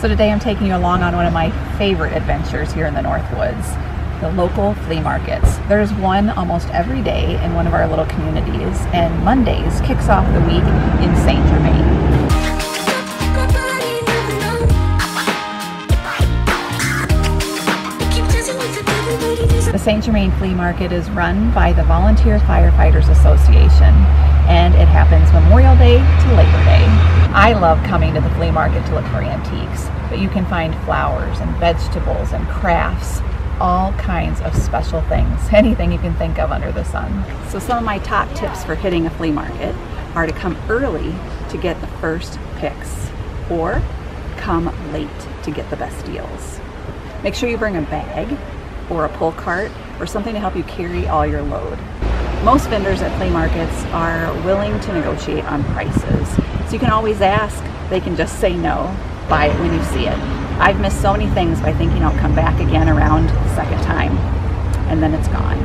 So today I'm taking you along on one of my favorite adventures here in the Northwoods, the local flea markets. There's one almost every day in one of our little communities, and Mondays kicks off the week in St. Germain. The St. Germain Flea Market is run by the Volunteer Firefighters Association and it happens Memorial Day to Labor Day. I love coming to the flea market to look for antiques, but you can find flowers and vegetables and crafts, all kinds of special things, anything you can think of under the sun. So some of my top tips for hitting a flea market are to come early to get the first picks or come late to get the best deals. Make sure you bring a bag or a pull cart or something to help you carry all your load. Most vendors at flea markets are willing to negotiate on prices. So you can always ask, they can just say no, buy it when you see it. I've missed so many things by thinking I'll come back again around the second time and then it's gone.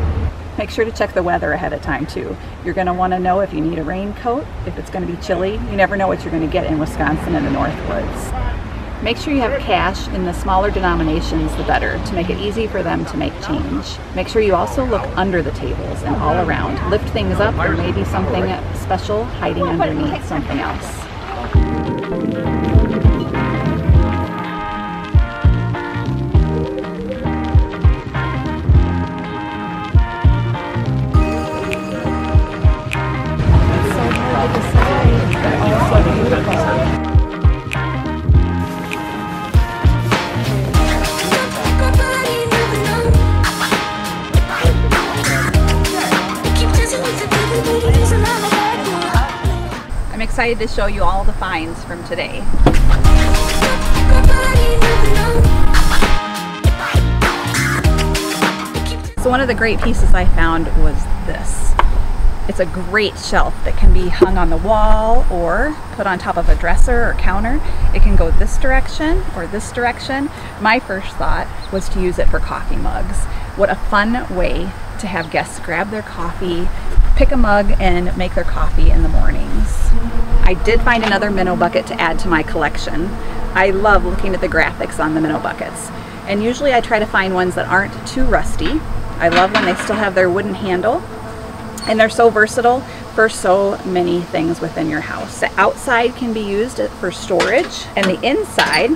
Make sure to check the weather ahead of time too. You're going to want to know if you need a raincoat, if it's going to be chilly. You never know what you're going to get in Wisconsin in the Northwoods. Make sure you have cash in the smaller denominations, the better, to make it easy for them to make change. Make sure you also look under the tables and all around. Lift things up, there may be something special hiding underneath something else. Excited to show you all the finds from today. So one of the great pieces I found was this. It's a great shelf that can be hung on the wall or put on top of a dresser or counter. It can go this direction or this direction. My first thought was to use it for coffee mugs. What a fun way to have guests grab their coffee, pick a mug and make their coffee in the mornings. I did find another minnow bucket to add to my collection. I love looking at the graphics on the minnow buckets. And usually I try to find ones that aren't too rusty. I love when they still have their wooden handle. And they're so versatile for so many things within your house. The outside can be used for storage and the inside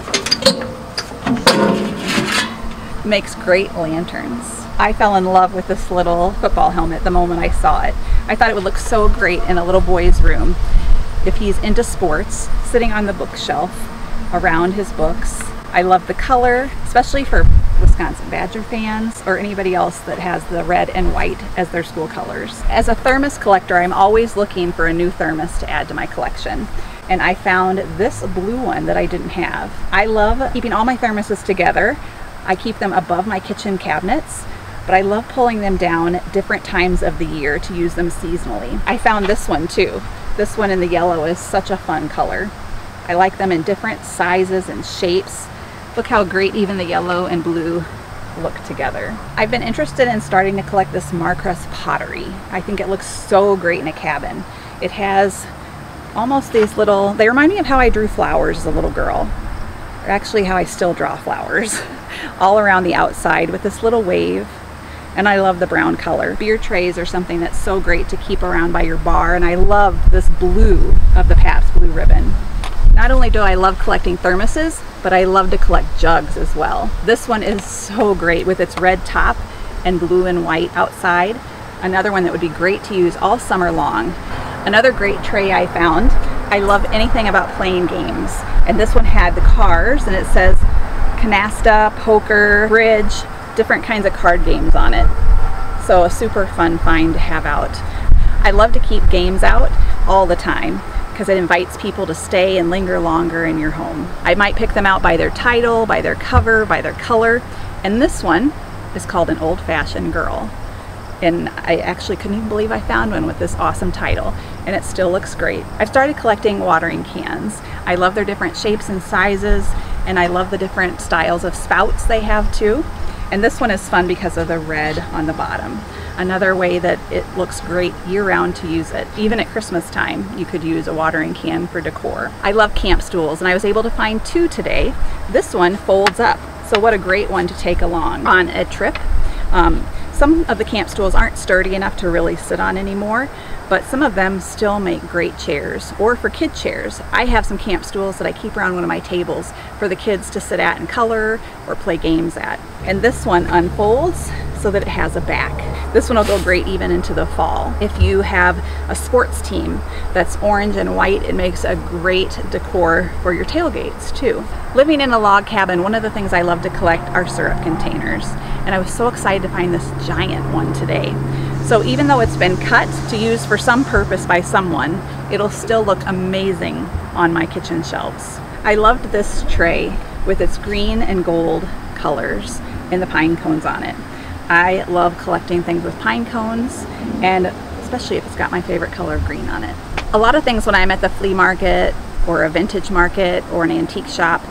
makes great lanterns. I fell in love with this little football helmet the moment I saw it. I thought it would look so great in a little boy's room if he's into sports, sitting on the bookshelf around his books. I love the color, especially for Wisconsin Badger fans or anybody else that has the red and white as their school colors. As a thermos collector, I'm always looking for a new thermos to add to my collection. And I found this blue one that I didn't have. I love keeping all my thermoses together. I keep them above my kitchen cabinets but I love pulling them down different times of the year to use them seasonally. I found this one too. This one in the yellow is such a fun color. I like them in different sizes and shapes. Look how great even the yellow and blue look together. I've been interested in starting to collect this Marcrest pottery. I think it looks so great in a cabin. It has almost these little, they remind me of how I drew flowers as a little girl. Actually how I still draw flowers. All around the outside with this little wave and I love the brown color. Beer trays are something that's so great to keep around by your bar and I love this blue of the Pabst Blue Ribbon. Not only do I love collecting thermoses, but I love to collect jugs as well. This one is so great with its red top and blue and white outside. Another one that would be great to use all summer long. Another great tray I found, I love anything about playing games. And this one had the cars and it says canasta, poker, bridge, different kinds of card games on it. So a super fun find to have out. I love to keep games out all the time because it invites people to stay and linger longer in your home. I might pick them out by their title, by their cover, by their color, and this one is called An Old Fashioned Girl. And I actually couldn't even believe I found one with this awesome title, and it still looks great. I've started collecting watering cans. I love their different shapes and sizes, and I love the different styles of spouts they have too. And this one is fun because of the red on the bottom. Another way that it looks great year-round to use it. Even at Christmas time, you could use a watering can for decor. I love camp stools, and I was able to find two today. This one folds up, so what a great one to take along on a trip. Um, some of the camp stools aren't sturdy enough to really sit on anymore, but some of them still make great chairs or for kid chairs. I have some camp stools that I keep around one of my tables for the kids to sit at and color or play games at. And this one unfolds so that it has a back. This one will go great even into the fall. If you have a sports team that's orange and white, it makes a great decor for your tailgates too. Living in a log cabin, one of the things I love to collect are syrup containers. And I was so excited to find this giant one today. So even though it's been cut to use for some purpose by someone, it'll still look amazing on my kitchen shelves. I loved this tray with its green and gold colors and the pine cones on it. I love collecting things with pine cones and especially if it's got my favorite color of green on it. A lot of things when I'm at the flea market or a vintage market or an antique shop,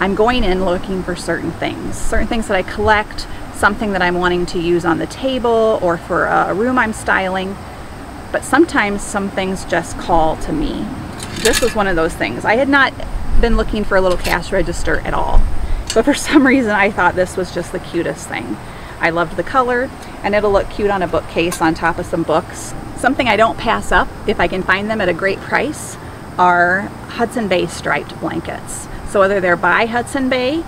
I'm going in looking for certain things. Certain things that I collect, something that I'm wanting to use on the table or for a room I'm styling. But sometimes some things just call to me. This was one of those things. I had not been looking for a little cash register at all. But for some reason I thought this was just the cutest thing. I loved the color and it'll look cute on a bookcase on top of some books. Something I don't pass up if I can find them at a great price are Hudson Bay striped blankets. So whether they're by Hudson Bay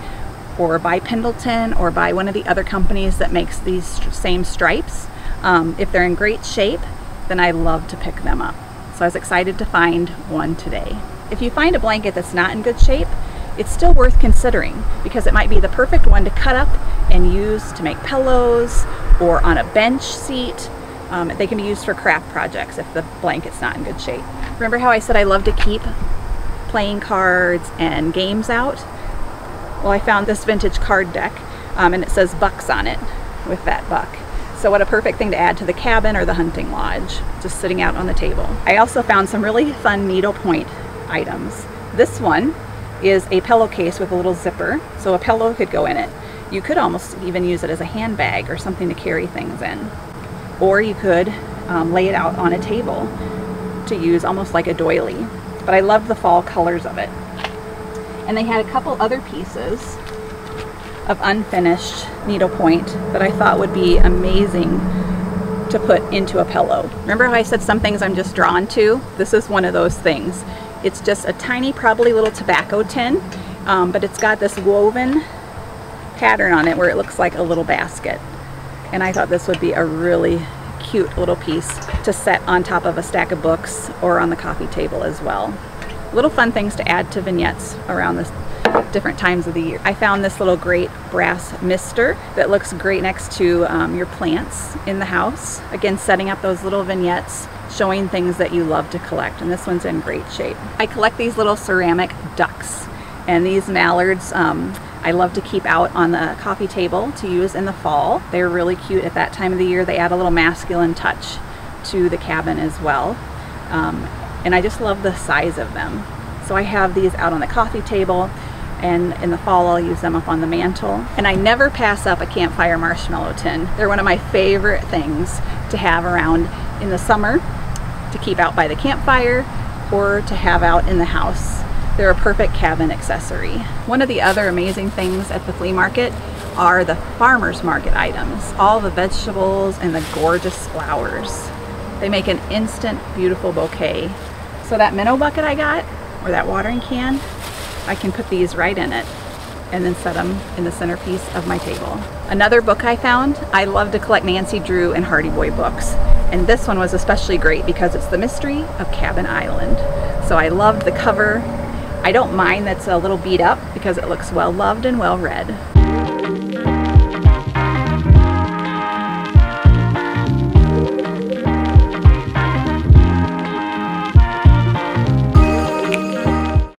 or by Pendleton or by one of the other companies that makes these same stripes, um, if they're in great shape, then I love to pick them up. So I was excited to find one today. If you find a blanket that's not in good shape, it's still worth considering because it might be the perfect one to cut up and use to make pillows or on a bench seat. Um, they can be used for craft projects if the blanket's not in good shape. Remember how I said I love to keep playing cards and games out? Well, I found this vintage card deck um, and it says bucks on it with that buck. So what a perfect thing to add to the cabin or the hunting lodge, just sitting out on the table. I also found some really fun needlepoint items. This one is a pillowcase with a little zipper, so a pillow could go in it. You could almost even use it as a handbag or something to carry things in. Or you could um, lay it out on a table to use almost like a doily. But I love the fall colors of it. And they had a couple other pieces of unfinished needlepoint that I thought would be amazing to put into a pillow. Remember how I said some things I'm just drawn to? This is one of those things. It's just a tiny, probably little tobacco tin, um, but it's got this woven pattern on it where it looks like a little basket. And I thought this would be a really cute little piece to set on top of a stack of books or on the coffee table as well. Little fun things to add to vignettes around the different times of the year. I found this little great brass mister that looks great next to um, your plants in the house. Again, setting up those little vignettes showing things that you love to collect and this one's in great shape. I collect these little ceramic ducks and these mallards um, I love to keep out on the coffee table to use in the fall. They're really cute at that time of the year. They add a little masculine touch to the cabin as well. Um, and I just love the size of them. So I have these out on the coffee table and in the fall I'll use them up on the mantle. And I never pass up a campfire marshmallow tin. They're one of my favorite things to have around in the summer to keep out by the campfire or to have out in the house. They're a perfect cabin accessory. One of the other amazing things at the flea market are the farmer's market items. All the vegetables and the gorgeous flowers. They make an instant beautiful bouquet. So that minnow bucket I got, or that watering can, I can put these right in it and then set them in the centerpiece of my table. Another book I found, I love to collect Nancy Drew and Hardy Boy books. And this one was especially great because it's The Mystery of Cabin Island. So I loved the cover. I don't mind that's a little beat up because it looks well loved and well read.